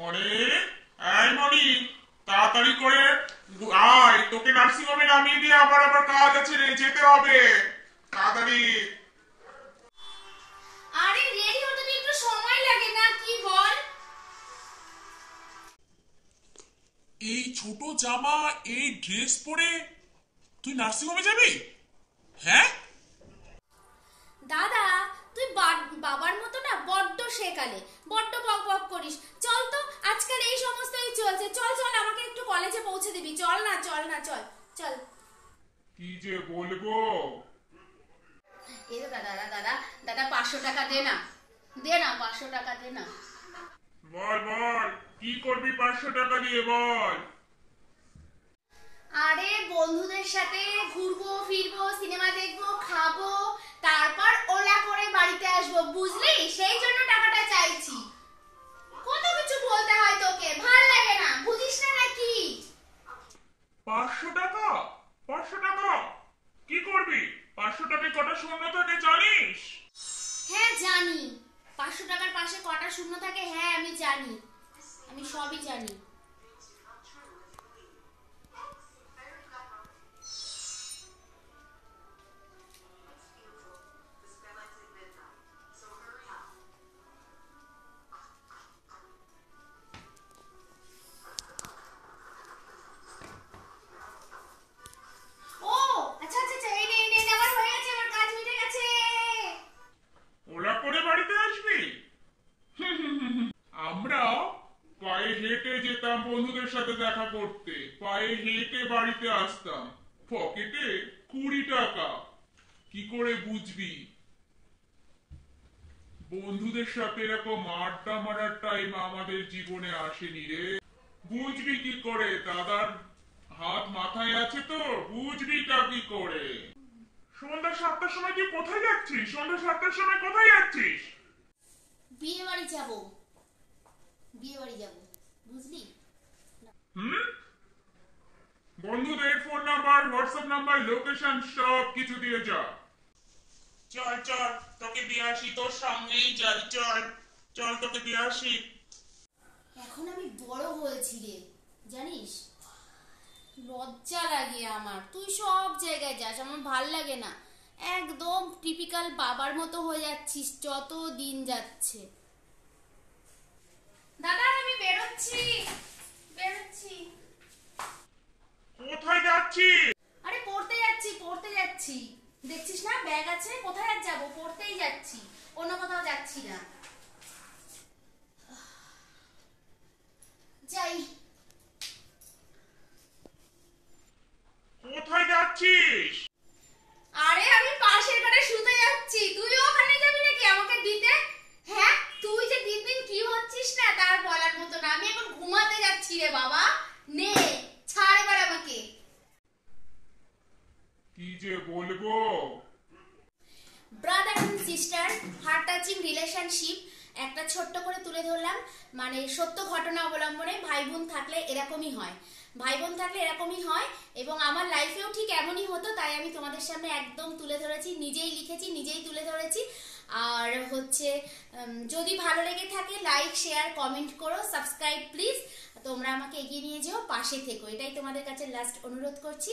মনি? এই মনি তাড়াতাড়ি করে আয় তোকে নার্সিং হোমে নামিয়ে দিয়ে আবার আবার কাজ আছে রে যেতে হবে। তাড়াতাড়ি। আরে রেডি হতে একটু সময় লাগে না কি বল? এই ছোট জামা এই ড্রেস পরে তুই নার্সিং হোমে যাবি? হ্যাঁ? দাদা তুই বাবার মতো না বড্ড শেখালে বড্ড বক বক করিস। চল তো আজকাল এই সমস্তই চলছে। চল চল আমাকে একটু কলেজে পৌঁছে দিবি। চল না চল না চল চল। কি যে বলব? এই দাদা দাদা দাদা দাদা পাঁচশো টাকা দে না। দে না পাঁচশো টাকা দে না। বল বল কি করবি পাঁচশো টাকা দিয়ে বল। আরে বন্ধুদের সাথে ঘুরবো ফিরবো সিনেমা দেখব খাব তারপর আসব বুঝলি? সেই জন্য টাকাটা চাইছি। কত কিছু বলতে হয় তোকে? ভালো লাগে না। বুঝিস না নাকি? পাঁচশো টাকা? পাঁচশো টাকা? কি করবি? পাঁচশো টাকা কটা শূন্য থাকে জানিস? হ্যাঁ জানি। পাঁচশো টাকার পাশে কটা শূন্য থাকে? হ্যাঁ আমি জানি। আমি সবই জানি। যেতাম বন্ধুদের সাথে দেখা করতে, পায়ে হেঁটে বাড়িতে আসতাম। পকেটে কুড়ি টাকা। কি করে বুঝবি? বন্ধুদের সাথে এরকম আড্ডা মারার টাইম আমাদের জীবনে আসেনি রে। বুঝবি কি করে? দাদার হাত মাথায় আছে তো বুঝবিটা কি করে? সন্ধ্যা সাতটার সময় তুই কোথায় যাচ্ছিস? সন্ধ্যা সাতটার সময় কোথায় যাচ্ছিস? বিয়ে বাড়ি যাব। বিয়ে বাড়ি যাব। বুঝলি হুম বন্ধুদের phone number WhatsApp number location সব কিছু দিয়ে যা চল চল তোকে দিয়ে আসি তোর সঙ্গেই যাই চল চল তোকে দিয়ে আসি। এখন আমি বড় হয়েছি রে জানিস? লজ্জা লাগে আমার। তুই সব জায়গায় যাস আমার ভালো লাগে না। একদম টিপিক্যাল বাবার মতো হয়ে যাচ্ছিস যত দিন যাচ্ছে। দাদা আমি বেরোচ্ছি বেরোচ্ছি কোথায় যাচ্ছিস আরে পড়তে যাচ্ছি পড়তে যাচ্ছি দেখছিস না? ব্যাগ আছে? কোথায় আর যাব? পড়তেই যাচ্ছি। অন্য কোথাও যাচ্ছি না। যাই। কোথায় যাচ্ছিস? আরে আমি পাশের ঘরে শুতে যাচ্ছি। তুইও ওখানে যাবি নাকি? আমাকে দিতে? হ্যাঁ? তুই যে দিন দিন কি হচ্ছিস না তার বলার মতো না। আমি এখন ঘুমাতে যাচ্ছি রে বাবা নে ছাড় এবার আমাকে কি যে বলব brother and sister heart touching relationship একটা ছোট্ট করে তুলে ধরলাম। মানে সত্য ঘটনা অবলম্বনে ভাই বোন থাকলে এরকমই হয়। ভাই বোন থাকলে এরকমই হয় এবং আমার লাইফেও ঠিক এমনই হতো, তাই আমি তোমাদের সামনে একদম তুলে ধরেছি, নিজেই লিখেছি, নিজেই তুলে ধরেছি। আর হচ্ছে যদি ভালো লেগে থাকে লাইক শেয়ার কমেন্ট করো সাবস্ক্রাইব প্লিজ তোমরা আমাকে এগিয়ে নিয়ে যেও, পাশে থেকো। এটাই তোমাদের কাছে লাস্ট অনুরোধ করছি।